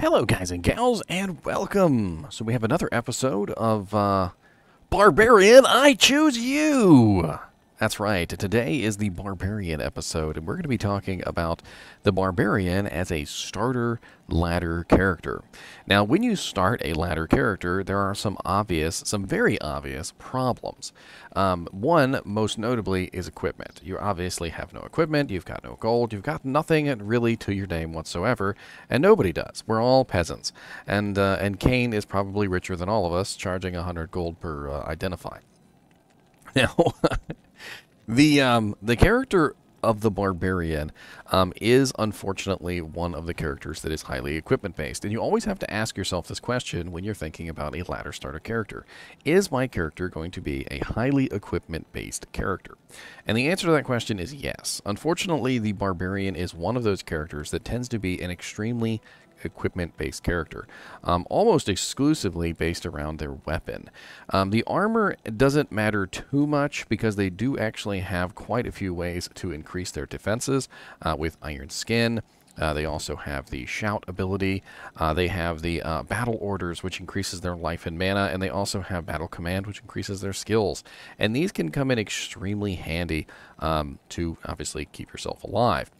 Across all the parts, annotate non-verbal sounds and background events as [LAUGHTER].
Hello, guys and gals, and welcome. So, we have another episode of uh, Barbarian I Choose You. That's right. Today is the Barbarian episode, and we're going to be talking about the Barbarian as a starter ladder character. Now, when you start a ladder character, there are some obvious, some very obvious problems. Um, one, most notably, is equipment. You obviously have no equipment, you've got no gold, you've got nothing really to your name whatsoever, and nobody does. We're all peasants. And, uh, and Cain is probably richer than all of us, charging 100 gold per uh, identify. [LAUGHS] Now, the um, the character of the barbarian um, is unfortunately one of the characters that is highly equipment based, and you always have to ask yourself this question when you're thinking about a ladder starter character: Is my character going to be a highly equipment based character? And the answer to that question is yes. Unfortunately, the barbarian is one of those characters that tends to be an extremely equipment based character, um, almost exclusively based around their weapon. Um, the armor doesn't matter too much because they do actually have quite a few ways to increase their defenses uh, with Iron Skin. Uh, they also have the shout ability. Uh, they have the uh, battle orders, which increases their life and mana, and they also have battle command, which increases their skills. And these can come in extremely handy um, to obviously keep yourself alive.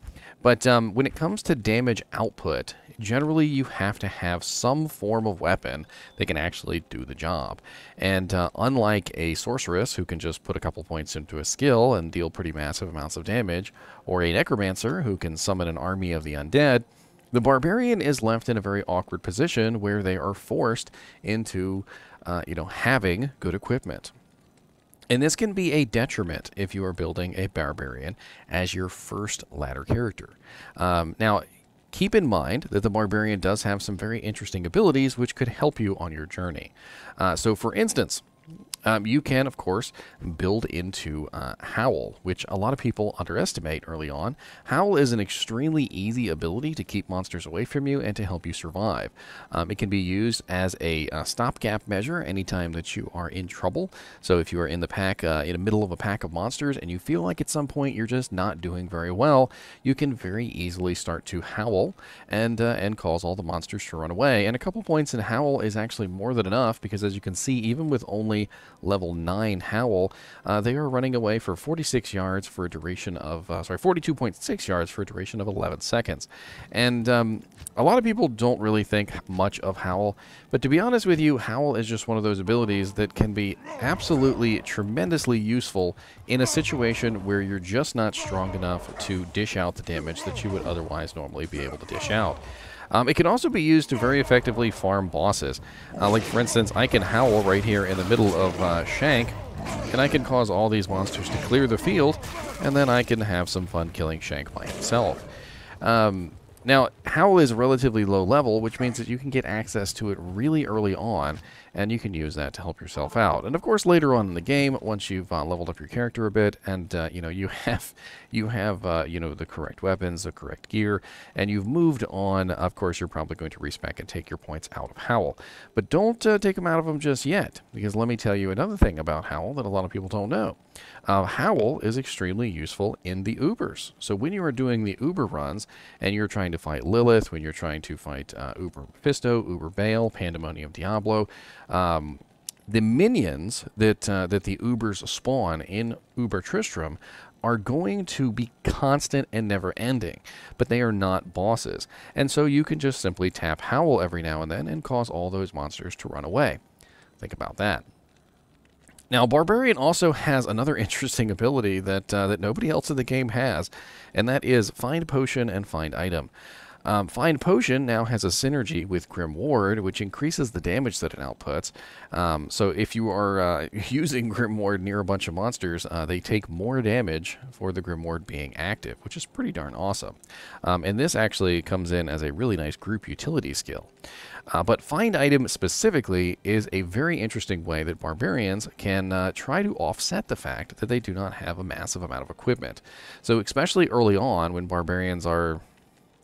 But um, when it comes to damage output, generally you have to have some form of weapon that can actually do the job. And uh, unlike a sorceress who can just put a couple points into a skill and deal pretty massive amounts of damage, or a necromancer who can summon an army of the undead, the barbarian is left in a very awkward position where they are forced into, uh, you know, having good equipment. And this can be a detriment if you are building a barbarian as your first ladder character. Um, now, keep in mind that the barbarian does have some very interesting abilities which could help you on your journey. Uh, so, for instance, um, you can, of course, build into uh, Howl, which a lot of people underestimate early on. Howl is an extremely easy ability to keep monsters away from you and to help you survive. Um, it can be used as a uh, stopgap measure anytime that you are in trouble. So if you are in the pack, uh, in the middle of a pack of monsters, and you feel like at some point you're just not doing very well, you can very easily start to howl and uh, and cause all the monsters to run away. And a couple points in Howl is actually more than enough because, as you can see, even with only level 9 Howl. Uh, they are running away for 46 yards for a duration of, uh, sorry, 42.6 yards for a duration of 11 seconds. And um, a lot of people don't really think much of Howl, but to be honest with you, Howl is just one of those abilities that can be absolutely tremendously useful in a situation where you're just not strong enough to dish out the damage that you would otherwise normally be able to dish out. Um, it can also be used to very effectively farm bosses. Uh, like, for instance, I can howl right here in the middle of uh, Shenk, and I can cause all these monsters to clear the field, and then I can have some fun killing Shenk by himself. Um, now, Howl is relatively low level, which means that you can get access to it really early on, and you can use that to help yourself out. And of course, later on in the game, once you've uh, leveled up your character a bit, and uh, you know you [LAUGHS] have you have uh, you know the correct weapons, the correct gear, and you've moved on. Of course, you're probably going to respec and take your points out of Howl, but don't uh, take them out of them just yet, because let me tell you another thing about Howl that a lot of people don't know. Uh, Howl is extremely useful in the Ubers. So when you are doing the Uber runs and you're trying to fight Lilith, when you're trying to fight uh, Uber Mephisto, Uber Baal, Pandemonium Diablo, um, the minions that uh, that the Ubers spawn in Uber Tristram are going to be constant and never ending, but they are not bosses. And so you can just simply tap Howl every now and then and cause all those monsters to run away. Think about that. Now, Barbarian also has another [LAUGHS] interesting ability that uh, that nobody else in the game has, and that is Find Potion and Find Item. Um, Find Potion now has a synergy with Grim Ward, which increases the damage that it outputs. Um, so if you are uh, [LAUGHS] using Grim Ward near a bunch of monsters, uh, they take more damage for the Grim Ward being active, which is pretty darn awesome. Um, and this actually comes in as a really nice group utility skill. Uh, but Find Item specifically is a very interesting way that barbarians can uh, try to offset the fact that they do not have a massive amount of equipment. So especially early on when barbarians are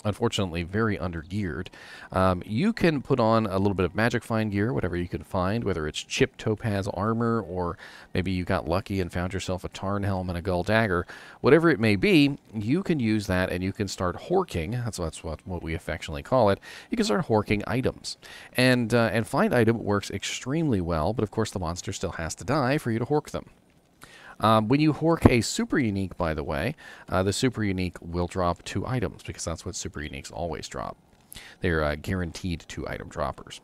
unfortunately very undergeared. Um, you can put on a little bit of Magic Find gear, whatever you can find, whether it's chip topaz armor or maybe you got lucky and found yourself a Tarnhelm and a Gull dagger. Whatever it may be, you can use that and you can start horking. That's, that's what, what we affectionately call it. You can start horking items. And, uh, and find item works extremely well, but of course the monster still has to die for you to hork them. Um, when you hork a super unique, by the way, uh, the super unique will drop two items because that's what super uniques always drop. They're uh, guaranteed two item droppers.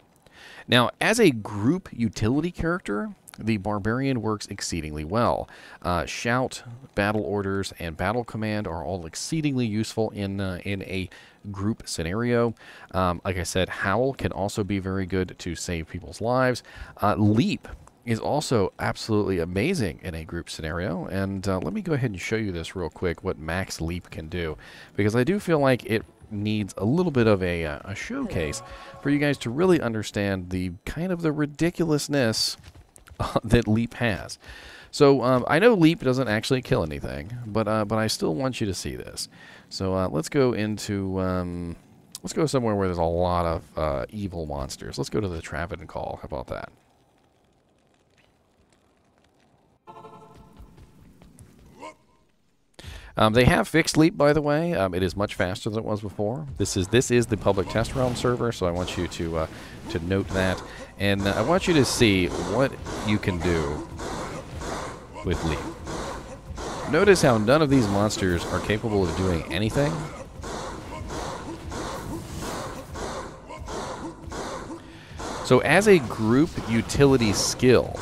Now, as a group utility character, the Barbarian works exceedingly well. Uh, shout, battle orders, and battle command are all exceedingly useful in uh, in a group scenario. Um, like I said, Howl can also be very good to save people's lives. Uh, leap is also absolutely amazing in a group scenario. And uh, let me go ahead and show you this real quick, what Max Leap can do. Because I do feel like it needs a little bit of a, uh, a showcase for you guys to really understand the kind of the ridiculousness [LAUGHS] that Leap has. So um, I know Leap doesn't actually kill anything, but uh, but I still want you to see this. So uh, let's go into um, let's go somewhere where there's a lot of uh, evil monsters. Let's go to the Travincal. How about that? Um, they have fixed leap, by the way. Um, it is much faster than it was before. This is this is the public test realm server, so I want you to uh, to note that, and uh, I want you to see what you can do with leap. Notice how none of these monsters are capable of doing anything. So as a group utility skill,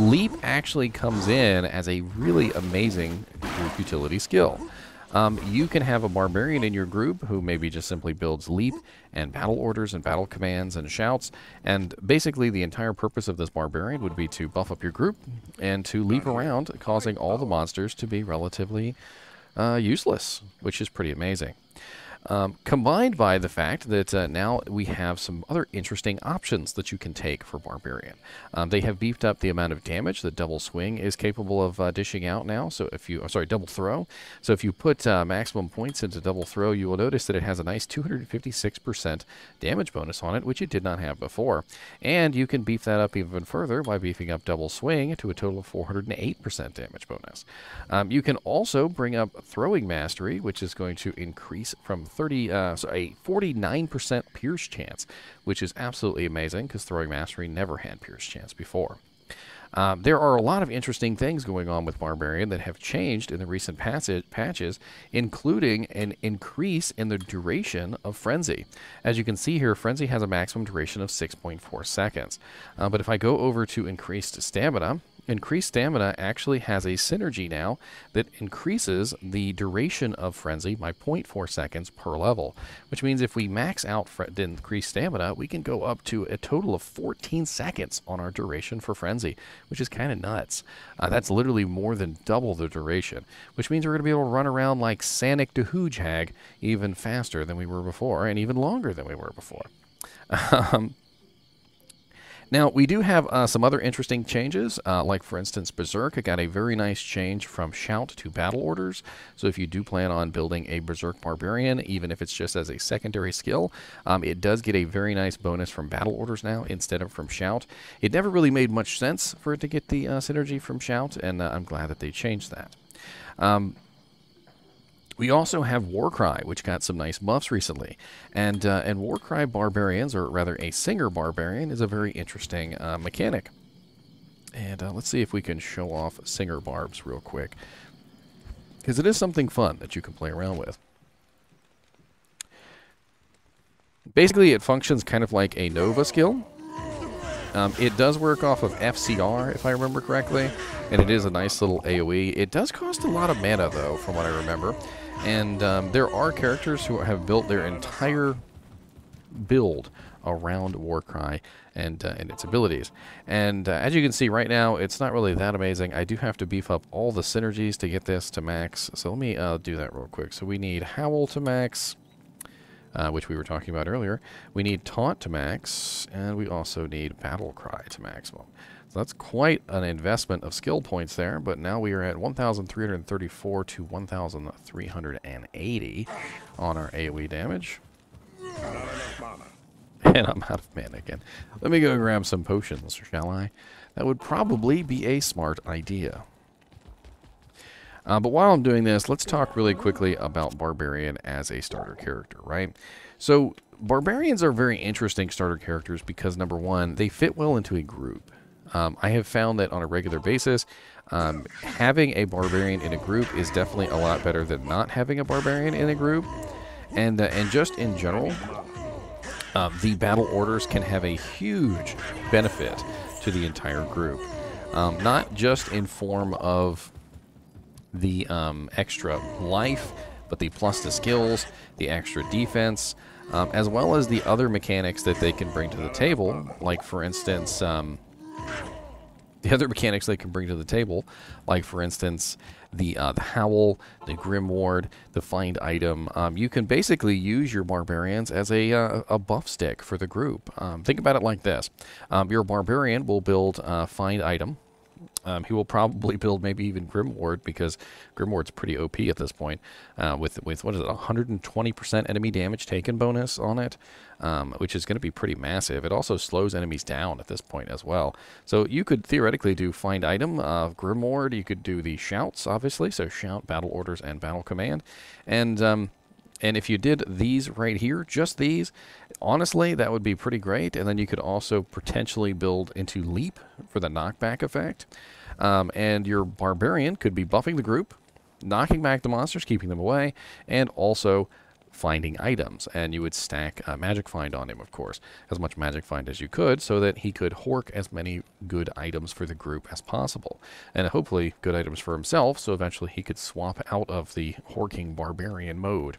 Leap actually comes in as a really amazing group utility skill. Um, you can have a barbarian in your group who maybe just simply builds leap and battle orders and battle commands and shouts. And basically, the entire purpose of this barbarian would be to buff up your group and to leap around, causing all the monsters to be relatively uh, useless, which is pretty amazing. Um, combined by the fact that uh, now we have some other interesting options that you can take for Barbarian. Um, they have beefed up the amount of damage that Double Swing is capable of uh, dishing out now. So if you, sorry, Double Throw. So if you put uh, maximum points into Double Throw, you will notice that it has a nice 256% damage bonus on it, which it did not have before. And you can beef that up even further by beefing up Double Swing to a total of 408% damage bonus. Um, you can also bring up Throwing Mastery, which is going to increase from 30, uh, a 49% Pierce chance, which is absolutely amazing because Throwing Mastery never had Pierce chance before. Um, there are a lot of interesting things going on with Barbarian that have changed in the recent passage, patches, including an increase in the duration of Frenzy. As you can see here, Frenzy has a maximum duration of 6.4 seconds. Uh, but if I go over to increased stamina, Increased Stamina actually has a synergy now that increases the duration of Frenzy by 0.4 seconds per level, which means if we max out the increased Stamina, we can go up to a total of 14 seconds on our duration for Frenzy, which is kind of nuts. Uh, that's literally more than double the duration, which means we're going to be able to run around like Sanic to Hoojhag even faster than we were before, and even longer than we were before. [LAUGHS] Um, now, we do have uh, some other interesting changes, uh, like, for instance, Berserk got a very nice change from Shout to Battle Orders. So if you do plan on building a Berserk Barbarian, even if it's just as a secondary skill, um, it does get a very nice bonus from Battle Orders now instead of from Shout. It never really made much sense for it to get the uh, synergy from Shout, and uh, I'm glad that they changed that. Um, we also have Warcry, which got some nice buffs recently. And, uh, and Warcry Barbarians, or rather a Singer Barbarian, is a very interesting uh, mechanic. And uh, let's see if we can show off Singer Barbs real quick. Because it is something fun that you can play around with. Basically, it functions kind of like a Nova skill. Um, it does work off of FCR, if I remember correctly, and it is a nice little AoE. It does cost a lot of mana, though, from what I remember. And um, there are characters who have built their entire build around Warcry and, uh, and its abilities. And uh, as you can see right now, it's not really that amazing. I do have to beef up all the synergies to get this to max. So let me uh, do that real quick. So we need Howl to max. uh, which we were talking about earlier. We need Taunt to max, and we also need Battle Cry to maximum. So that's quite an investment of skill points there, but now we are at 1,334 to 1,380 on our AoE damage. [LAUGHS] And I'm out of mana again. Let me go grab some potions, shall I? That would probably be a smart idea. Uh, but while I'm doing this, let's talk really quickly about Barbarian as a starter character, right? So, Barbarians are very interesting starter characters because, number one, they fit well into a group. Um, I have found that on a regular basis, um, having a Barbarian in a group is definitely a lot better than not having a Barbarian in a group. And, uh, and just in general, uh, the battle orders can have a huge benefit to the entire group. Um, not just in form of the um, extra life, but the plus to skills, the extra defense, um, as well as the other mechanics that they can bring to the table. Like, for instance, um, the other mechanics they can bring to the table, like, for instance, the, uh, the Howl, the Grim Ward, the Find Item. Um, you can basically use your Barbarians as a, uh, a buff stick for the group. Um, think about it like this. Um, your Barbarian will build uh, Find Item, um, he will probably [LAUGHS] build maybe even Grimward because Grimward's pretty OP at this point uh, with with what is it 120% enemy damage taken bonus on it, um, which is going to be pretty massive. It also slows enemies down at this point as well. So you could theoretically do find item of Grimward. You could do the shouts obviously, so shout, battle orders, and battle command, and um, and if you did these right here, just these, honestly, that would be pretty great. And then you could also potentially build into Leap for the knockback effect. Um, and your Barbarian could be buffing the group, knocking back the monsters, keeping them away, and also finding items. And you would stack uh, Magic Find on him, of course, as much Magic Find as you could, so that he could hork as many good items for the group as possible. And hopefully good items for himself, so eventually he could swap out of the horking Barbarian mode.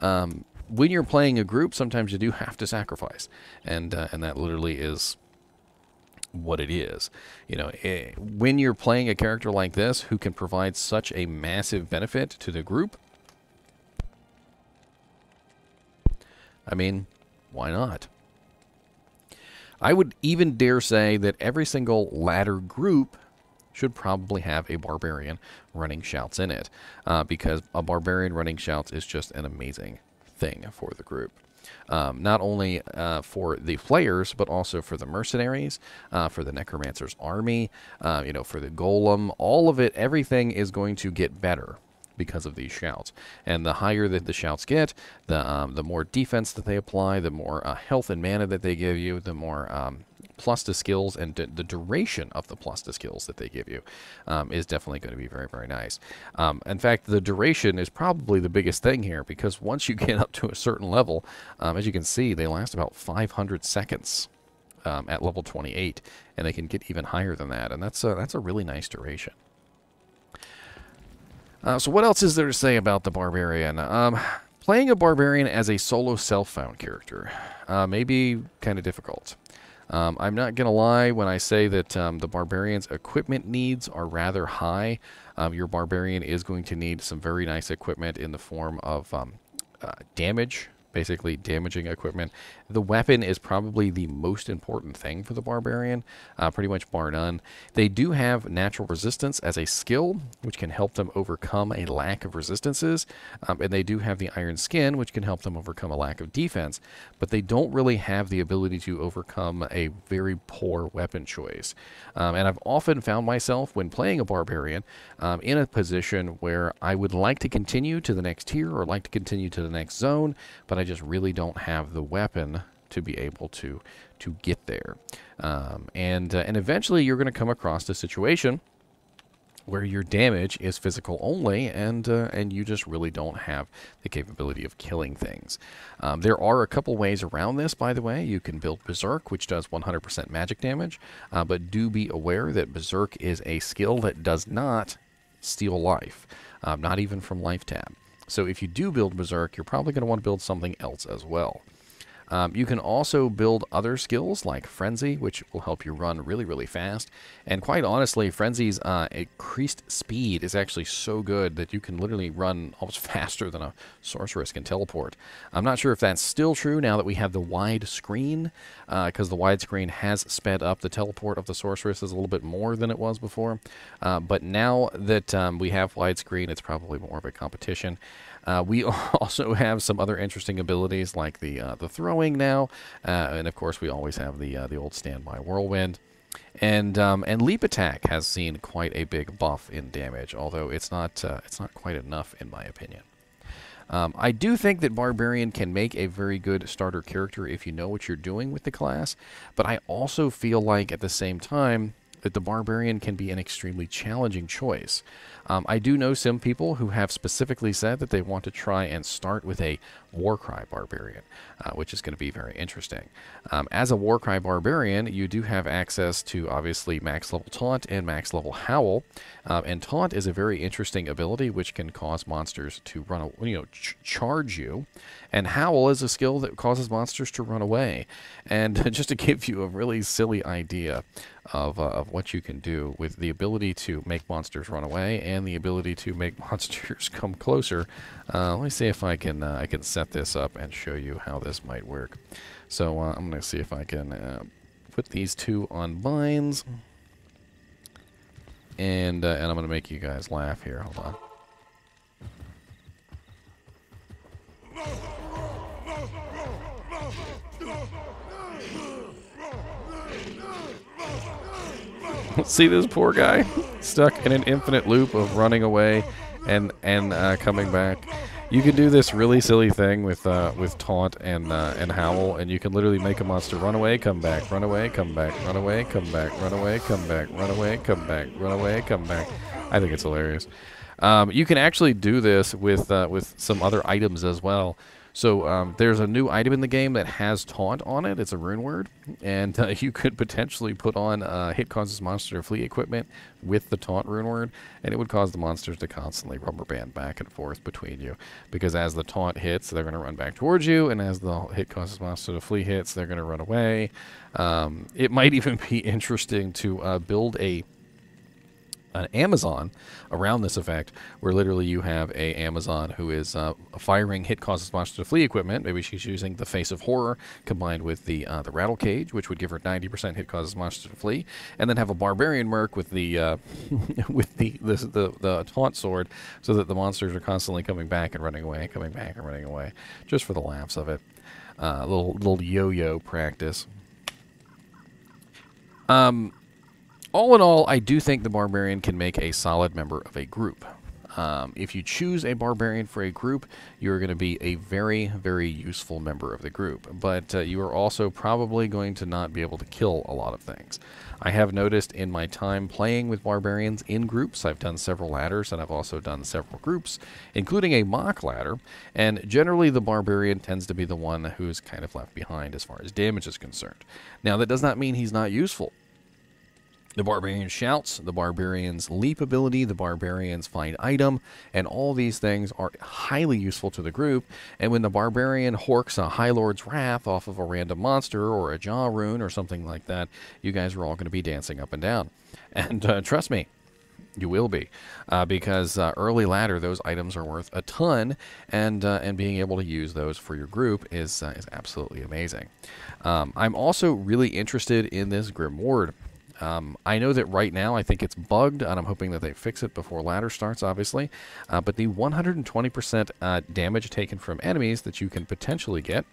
Um, when you're playing a group, sometimes you do have to sacrifice, and uh, and that literally is what it is. You know, it, eh, when you're playing a character like this who can provide such a massive benefit to the group, I mean, why not? I would even dare say that every single ladder group should probably have a barbarian running shouts in it uh, because a barbarian running shouts is just an amazing thing for the group. Um, not only uh, for the players, but also for the mercenaries, uh, for the necromancer's army, uh, you know, for the golem. All of it, everything is going to get better because of these shouts. And the higher that the shouts get, the um, the more defense that they apply, the more uh, health and mana that they give you, the more um, plus to skills and the duration of the plus to skills that they give you um, is definitely going to be very, very nice. Um, in fact, the duration is probably the biggest thing here because once you [LAUGHS] get up to a certain level, um, as you can see, they last about 500 seconds. Um, at level 28, and they can get even higher than that, and that's a, that's a really nice duration. Uh, so what else is there to say about the Barbarian? Um, playing a Barbarian as a solo self-found character uh, may be kind of difficult. Um, I'm not going to lie when I say that um, the Barbarian's equipment needs are rather high. Um, your Barbarian is going to need some very nice equipment in the form of um, uh, damage basically damaging equipment. The weapon is probably the most important thing for the Barbarian, uh, pretty much bar none. They do have natural resistance as a skill, which can help them overcome a lack of resistances, um, and they do have the Iron Skin, which can help them overcome a lack of defense, but they don't really have the ability to overcome a very poor weapon choice. Um, and I've often found myself, when playing a Barbarian, um, in a position where I would like to continue to the next tier or like to continue to the next zone, but I I just really don't have the weapon to be able to to get there. Um, and uh, and eventually you're going to come across a situation where your damage is physical only, and uh, and you just really don't have the capability of killing things. Um, there are a couple ways around this, by the way. You can build Berserk, which does 100% magic damage, uh, but do be aware that Berserk is a skill that does not steal life, um, not even from life tap. So if you do build Berserk, you're probably going to want to build something else as well. Um, you can also build other skills like Frenzy, which will help you run really, really fast. And quite honestly, Frenzy's uh, increased speed is actually so good that you can literally run [LAUGHS] almost faster than a sorceress can teleport. I'm not sure if that's still true now that we have the wide screen, because uh, the wide screen has sped up the teleport of the sorceress a little bit more than it was before. Uh, but now that um, we have widescreen, it's probably more of a competition. Uh, we [LAUGHS] also have some other interesting abilities like the uh, the throwing now, uh, and of course we always have the uh, the old standby whirlwind. And um, and leap attack has seen quite a big buff in damage, although it's not uh, it's not quite enough in my opinion. Um, I do think that Barbarian can make a very good starter character if you know what you're doing with the class, but I also feel like at the same time that the Barbarian can be an extremely challenging choice. Um, I do know some people who have specifically said that they want to try and start with a Warcry Barbarian, uh, which is going to be very interesting. Um, as a Warcry Barbarian, you do have access to obviously max level Taunt and max level Howl, uh, and Taunt is a very interesting ability which can cause monsters to run, you know, ch charge you, and Howl is a skill that causes monsters to run away. And [LAUGHS] just to give you a really silly idea of, uh, of what you can do with the ability to make monsters run away and the ability to make [LAUGHS] monsters come closer. Uh, let me see if I can uh, I can set this up and show you how this might work. So uh, I'm going to see if I can uh, put these two on binds. And, uh, and I'm going to make you guys laugh here. Hold on. [LAUGHS] See this poor guy stuck in an infinite loop of running away and and uh, coming back. You can do this really silly thing with uh, with taunt and uh, and howl, and you can literally make a monster run away, come back, run away, come back, run away, come back, run away, come back, run away, come back, run away, come back. I think it's hilarious. Um, you can actually do this with uh, with some other items as well. So um, there's a new item in the game that has taunt on it. It's a rune word, and uh, [LAUGHS] you could potentially put on uh, hit causes monster to flee equipment with the taunt rune word, and it would cause the monsters to constantly rubber band back and forth between you. Because as the taunt hits, they're going to run back towards you, and as the hit causes monster to flee hits, they're going to run away. Um, it might [LAUGHS] even be interesting to uh, build a an Amazon around this effect, where literally you have a Amazon who is uh, firing hit causes monster to flee equipment. Maybe she's using the face of horror combined with the uh, the Rattlecage, which would give her 90% hit causes monster to flee, and then have a barbarian merc with the uh, [LAUGHS] with the, the, the the taunt sword, so that the monsters are constantly coming back and running away, coming back and running away, just for the laughs of it. Uh, a little little yo-yo practice. Um, all in all, I do think the barbarian can make a solid member of a group. Um, if you choose a barbarian for a group, you're going to be a very, very useful member of the group. But uh, you are also probably going to not be able to kill a lot of things. I have noticed in my time playing with barbarians in groups, I've done several ladders and I've also done several groups, including a mock ladder, and generally the barbarian tends to be the one who's kind of left behind as far as damage is concerned. Now, that does not mean he's not useful. The barbarian shouts, the barbarian's leap ability, the barbarian's find item, and all these things are highly useful to the group. And when the barbarian horks a Highlord's Wrath off of a random monster or a Jah rune or something like that, you guys are all going to be dancing up and down. [LAUGHS] And uh, trust me, you will be, uh, because uh, early ladder those items are worth a ton, and uh, and being able to use those for your group is uh, is absolutely amazing. Um, I'm also really interested in this Grim Ward. Um, I know that right now I think it's bugged, and I'm hoping that they fix it before ladder starts, obviously. Uh, but the 120% uh, damage taken from enemies that you can potentially get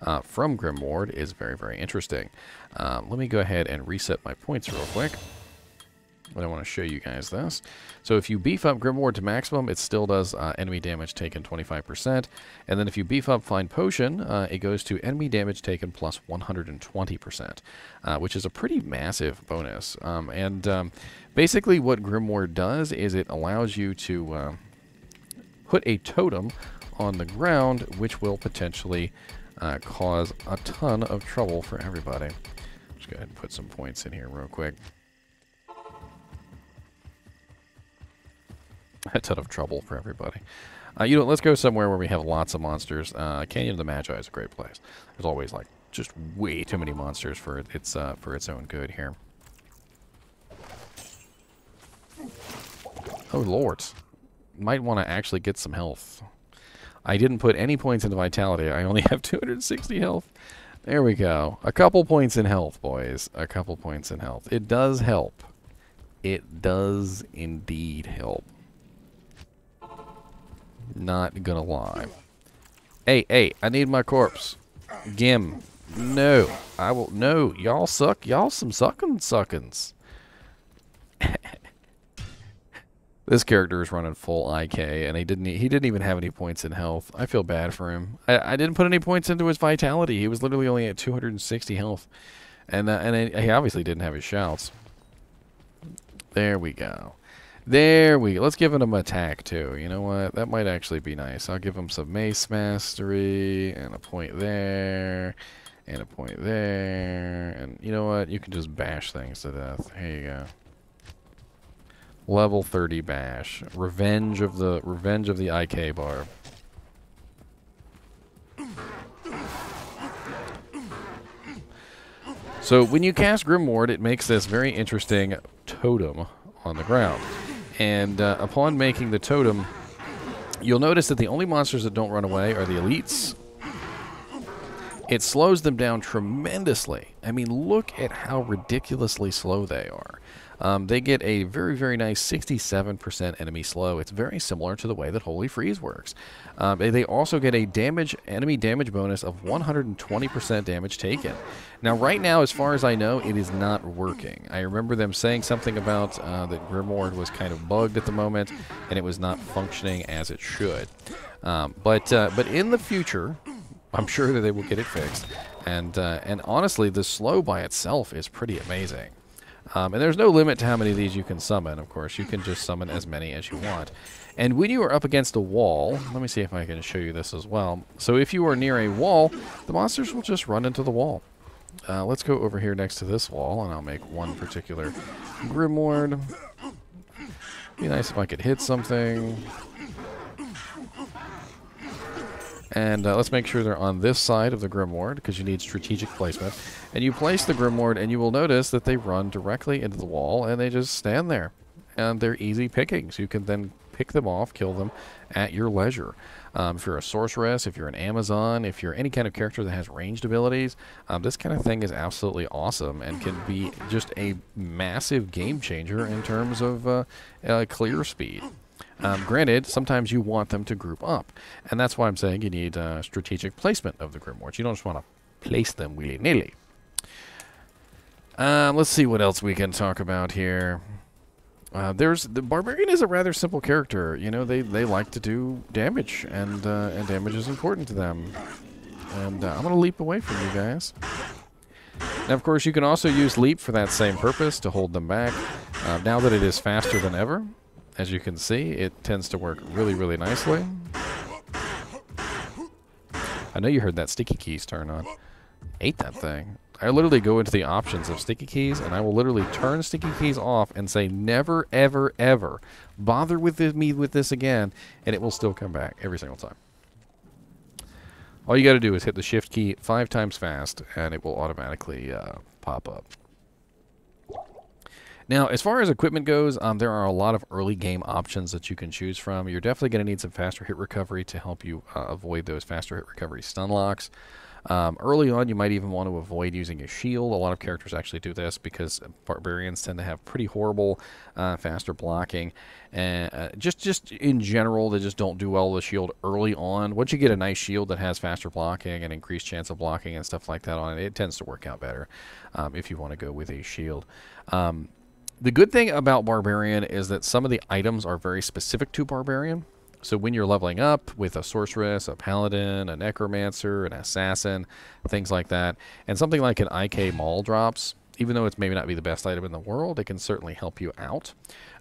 uh, from Ward is very, very interesting. Um, let me go ahead and reset my points real quick. But I want to show you guys this. So if you beef up Grim Ward to maximum, it still does uh, enemy damage taken 25%. And then if you beef up Find Potion, uh, it goes to enemy damage taken plus 120%, uh, which is a pretty massive bonus. Um, and um, basically what Grim Ward does is it allows you to uh, put a totem on the ground, which will potentially uh, cause a ton of trouble for everybody. Just go ahead and put some points in here real quick. [LAUGHS] a ton of trouble for everybody. Uh, you know, let's go somewhere where we have lots of monsters. Uh, Canyon of the Magi is a great place. There's always like just way too many monsters for its uh, for its own good here. Oh lords, might want to actually get some health. I didn't put any points into vitality. I only [LAUGHS] have 260 health. There we go. A couple points in health, boys. A couple points in health. It does help. It does indeed help. Not gonna lie. Hey, hey, I need my corpse. Gim. No. I will no. Y'all suck. Y'all some sucking suckins. [LAUGHS] this character is running full IK, and he didn't. He didn't even have any points in health. I feel bad for him. I, I didn't put any points into his vitality. He was literally only at 260 health, and uh, and he obviously didn't have his shouts. There we go. There we go. Let's give him an attack, too. You know what? That might actually be nice. I'll give him some mace mastery and a point there and a point there. And you know what? You can just bash things to death. Here you go. Level 30 bash. Revenge of the Revenge of the IK bar. So when you cast Grim Ward, it makes this very interesting totem on the ground. And uh, upon making the totem, you'll notice that the only monsters that don't run away are the elites. It slows them down tremendously. I mean, look at how ridiculously slow they are. Um, they get a very, very nice 67% enemy slow. It's very similar to the way that Holy Freeze works. Um, they also get a damage enemy damage bonus of 120% damage taken. Now, right now, as far as I know, it is not working. I remember them saying something about uh, that Grim Ward was kind of bugged at the moment, and it was not functioning as it should. Um, but uh, but in the future, I'm sure that they will get it fixed. And uh, and honestly, the slow by itself is pretty amazing. Um, and there's no limit to how many of these you can summon, of course. You can just summon as many as you want. And when you are up against a wall, let me see if I can show you this as well. So if you are near a wall, the monsters will just run into the wall. Uh, let's go over here next to this wall, and I'll make one particular Grim Ward. Be nice if I could hit something. And uh, let's make sure they're on this side of the Grim Ward because you need strategic placement. And you place the Grim Ward and you will notice that they run directly into the wall and they just stand there. And they're easy pickings. You can then pick them off, kill them at your leisure. Um, if you're a sorceress, if you're an Amazon, if you're any kind of character that has ranged abilities, um, this kind of thing is absolutely awesome and can be just a massive game changer in terms of uh, uh, clear speed. Um, granted, sometimes you want them to group up, and that's why I'm saying you need uh, strategic placement of the grim wards. You don't just want to place them willy-nilly. Um, let's see what else we can talk about here. Uh, there's the barbarian is a rather simple character. You know, they they like to do damage, and uh, and damage is important to them. And uh, I'm gonna leap away from you guys. Now, of course, you can also use leap for that same purpose to hold them back. Uh, now that it is faster than ever, as you can see, it tends to work really, really nicely. I know you heard that sticky keys turn on. Ate that thing. I literally go into the options of sticky keys, and I will literally turn sticky keys off and say, never, ever, ever bother with me with this again, and it will still come back every single time. All you got to do is hit the shift key five times fast, and it will automatically uh, pop up. Now, as far as equipment goes, um, there are a lot of early game options that you can choose from. You're definitely going to need some faster hit recovery to help you uh, avoid those faster hit recovery stun locks. Um, early on, you might even want to avoid using a shield. A lot of characters actually do this because barbarians tend to have pretty horrible uh, faster blocking. And uh, just just in general, they just don't do well with shield early on. Once you get a nice shield that has faster blocking and increased chance of blocking and stuff like that on it, it tends to work out better um, if you want to go with a shield. Um, the good thing about Barbarian is that some of the items are very specific to Barbarian. So when you're leveling up with a sorceress, a paladin, a necromancer, an assassin, things like that, and something like an IK Maul drops, even though it's maybe not be the best item in the world, it can certainly help you out.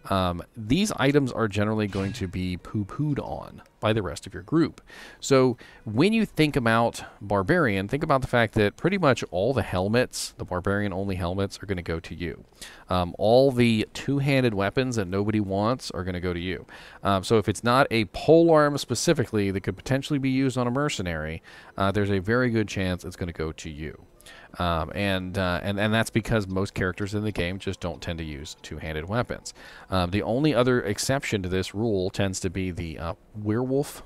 Um, these items are generally going to be poo-pooed on by the rest of your group. So when you think about Barbarian, think about the fact that pretty much all the helmets, the Barbarian-only helmets, are going to go to you. Um, all the two-handed weapons that nobody wants are going to go to you. Um, so if it's not a polearm specifically that could potentially be used on a mercenary, uh, there's a very good chance it's going to go to you. Um, and, uh, and and that's because most characters in the game just don't tend to use two-handed weapons. Um, the only other exception to this rule tends to be the uh, werewolf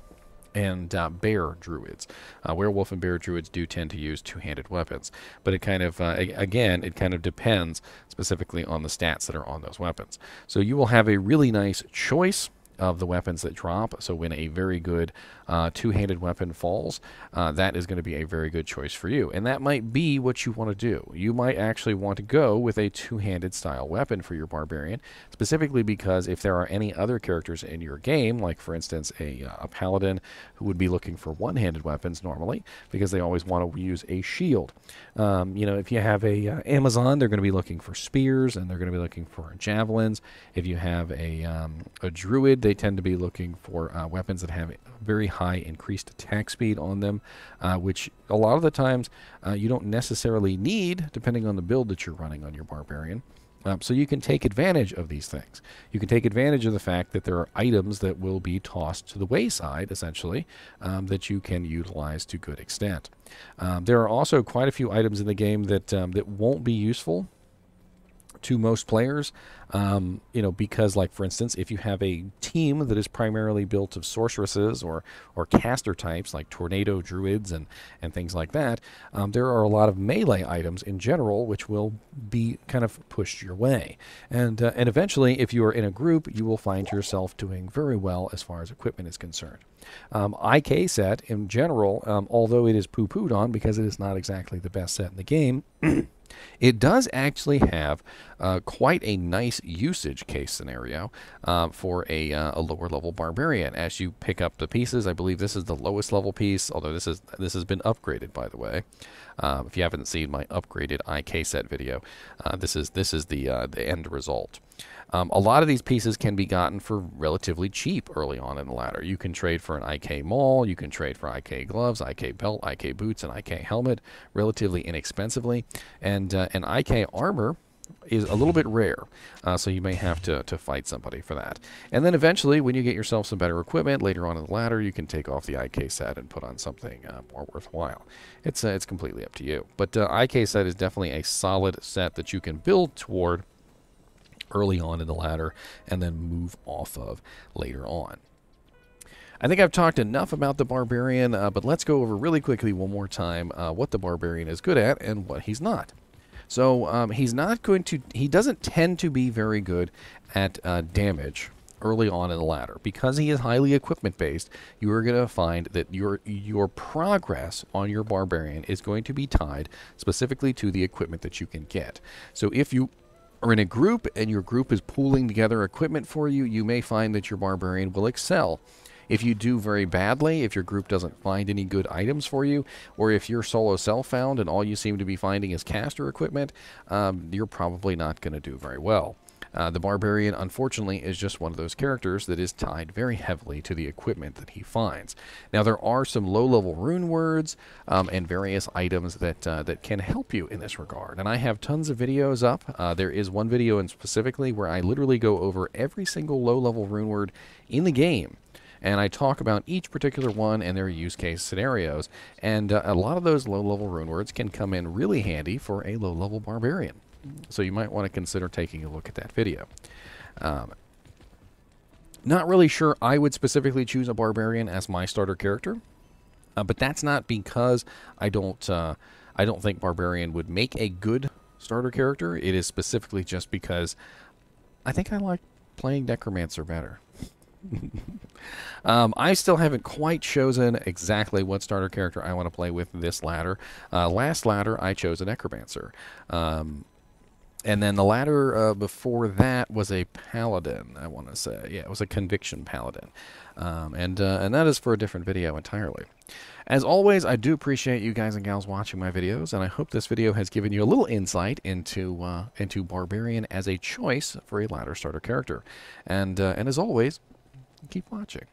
and uh, bear druids. Uh, werewolf and bear druids do tend to use two-handed weapons, but it kind of, uh, again, it kind of depends specifically on the stats that are on those weapons. So you will have a really nice choice of the weapons that drop. So when a very good uh, two-handed weapon falls, uh, that is going to be a very good choice for you. And that might be what you want to do. You might actually want to go with a two-handed style weapon for your barbarian, specifically because if there are any other characters in your game, like for instance a, uh, a paladin who would be looking for one-handed weapons normally, because they always want to use a shield. Um, you know, if you have a uh, Amazon, they're going to be looking for spears and they're going to be looking for javelins. If you have a, um, a druid, they tend to be looking for uh, weapons that have very high increased attack speed on them, uh, which a lot of the times uh, you don't necessarily need, depending on the build that you're running on your barbarian. Um, so you can take advantage of these things. You can take advantage of the fact that there are items that will be tossed to the wayside, essentially, um, that you can utilize to good extent. Um, there are also quite a few items in the game that um, that won't be useful to most players. Um, you know, because like for instance, if you have a team that is primarily built of sorceresses or or caster types like tornado druids and and things like that, um, there are a lot of melee items in general which will be kind of pushed your way. And uh, and eventually, if you are in a group, you will find yourself doing very well as far as equipment is concerned. Um, IK set in general, um, although it is poo-pooed on because it is not exactly the best set in the game. [CLEARS THROAT] It does actually have uh, quite a nice usage case scenario uh, for a, uh, a, lower level barbarian. As you pick up the pieces, I believe this is the lowest level piece, although this is this has been upgraded by the way. Um, if you haven't seen my upgraded IK set video, uh, this is this is the uh, the end result. Um, a lot of these pieces can be gotten for relatively cheap early on in the ladder. You can trade for an IK maul, you can trade for IK gloves, IK belt, IK boots, and IK helmet relatively inexpensively. And uh, an IK armor is a little bit rare, uh, so you may have to, to fight somebody for that. And then eventually, when you get yourself some better equipment later on in the ladder, you can take off the IK set and put on something uh, more worthwhile. It's, uh, it's completely up to you. But uh, IK set is definitely a solid set that you can build toward early on in the ladder and then move off of later on. I think I've talked enough about the Barbarian, uh, but let's go over really quickly one more time uh, what the Barbarian is good at and what he's not. So um, he's not going to, he doesn't tend to be very good at uh, damage early on in the ladder. Because he is highly equipment based, you are going to find that your your progress on your barbarian is going to be tied specifically to the equipment that you can get. So if you are in a group and your group is pooling together equipment for you, you may find that your barbarian will excel. If you do very badly, if your group doesn't find any good items for you, or if you're solo self found and all you seem to be finding is caster equipment, um, you're probably not going to do very well. Uh, the Barbarian, unfortunately, is just one of those characters that is tied very heavily to the equipment that he finds. Now, there are some low-level rune words um, and various items that uh, that can help you in this regard, and I have tons of videos up. Uh, there is one video in specifically where I literally go over every single low-level rune word in the game and I talk about each particular one and their use case scenarios. And uh, a lot of those low level rune words can come in really handy for a low level barbarian. So you might want to consider taking a look at that video. Um, not really sure I would specifically choose a barbarian as my starter character, uh, but that's not because I don't uh, I don't think barbarian would make a good starter character. It is specifically just because I think I like playing necromancer better. [LAUGHS] um, I still haven't quite chosen exactly what starter character I want to play with this ladder. Uh, last ladder, I chose a necromancer. Um, and then the ladder uh, before that was a paladin. I want to say, yeah, it was a conviction paladin, um, and uh, and that is for a different video entirely. As always, I do appreciate you guys and gals watching my videos, and I hope this video has given you a little insight into uh, into barbarian as a choice for a ladder starter character. And uh, and as always, keep watching.